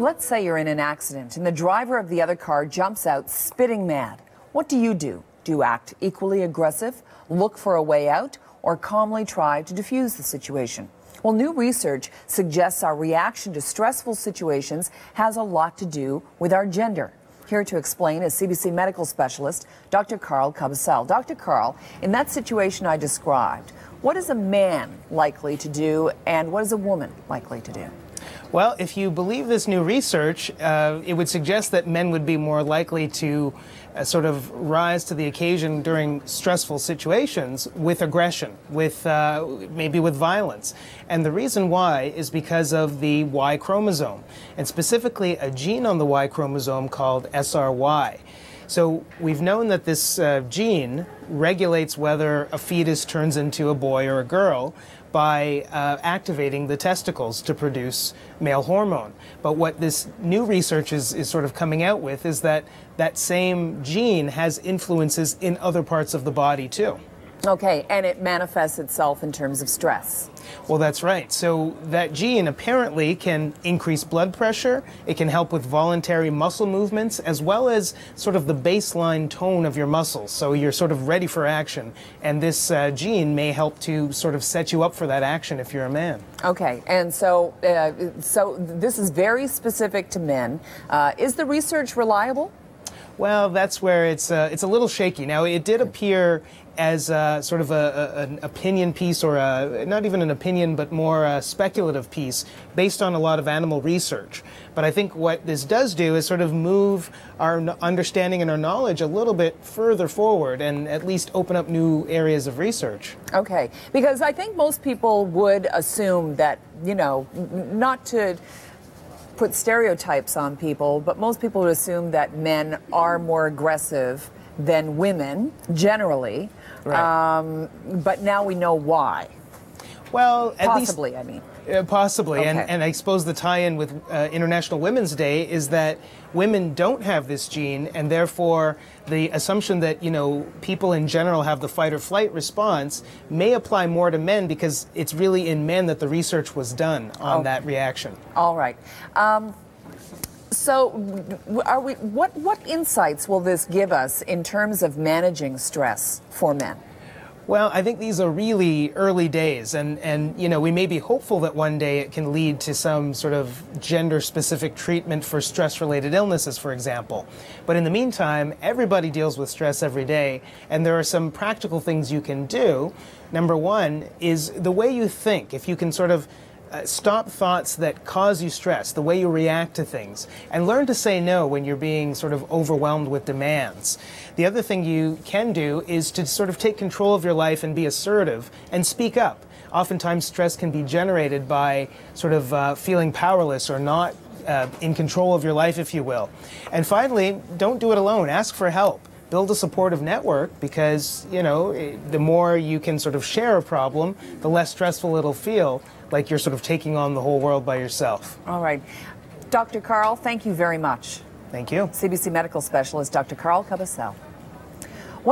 Let's say you're in an accident and the driver of the other car jumps out spitting mad. What do you do? Do you act equally aggressive, look for a way out, or calmly try to defuse the situation? Well, new research suggests our reaction to stressful situations has a lot to do with our gender. Here to explain is CBC medical specialist Dr. Karl Kabasele. Dr. Karl, in that situation I described, what is a man likely to do and what is a woman likely to do? Well, if you believe this new research, uh, it would suggest that men would be more likely to uh, sort of rise to the occasion during stressful situations with aggression, with uh, maybe with violence. And the reason why is because of the Y chromosome, and specifically a gene on the Y chromosome called SRY. So we've known that this uh, gene regulates whether a fetus turns into a boy or a girl, by uh, activating the testicles to produce male hormone. But what this new research is, is sort of coming out with is that that same gene has influences in other parts of the body too. Okay, and it manifests itself in terms of stress. Well, that's right. So that gene apparently can increase blood pressure. It can help with voluntary muscle movements as well as sort of the baseline tone of your muscles. So you're sort of ready for action. And this uh, gene may help to sort of set you up for that action if you're a man. Okay, and so uh, so this is very specific to men. Uh, is the research reliable? Well, that's where it's uh, it's a little shaky. Now, it did appear as a, sort of a, a, an opinion piece, or a, not even an opinion, but more a speculative piece based on a lot of animal research. But I think what this does do is sort of move our understanding and our knowledge a little bit further forward, and at least open up new areas of research. Okay, because I think most people would assume that you know, not to put stereotypes on people, but most people would assume that men are more aggressive than women generally. Right. Um, but now we know why. Well, possibly, least, I mean. Uh, possibly, okay. and, and I suppose the tie-in with uh, International Women's Day is that women don't have this gene, and therefore the assumption that you know people in general have the fight or flight response may apply more to men because it's really in men that the research was done on that reaction. All right. Um, so, are we? What what insights will this give us in terms of managing stress for men? Well, I think these are really early days, and, and you know we may be hopeful that one day it can lead to some sort of gender-specific treatment for stress-related illnesses, for example. But in the meantime, everybody deals with stress every day, and there are some practical things you can do. Number one is the way you think. If you can sort of uh, stop thoughts that cause you stress, the way you react to things, and learn to say no when you're being sort of overwhelmed with demands. The other thing you can do is to sort of take control of your life and be assertive and speak up. Oftentimes, stress can be generated by sort of uh, feeling powerless or not uh, in control of your life, if you will. And finally, don't do it alone. Ask for help build a supportive network because, you know, the more you can sort of share a problem, the less stressful it'll feel like you're sort of taking on the whole world by yourself. All right. Dr. Karl, thank you very much. Thank you. CBC medical specialist Dr. Karl Kabasele.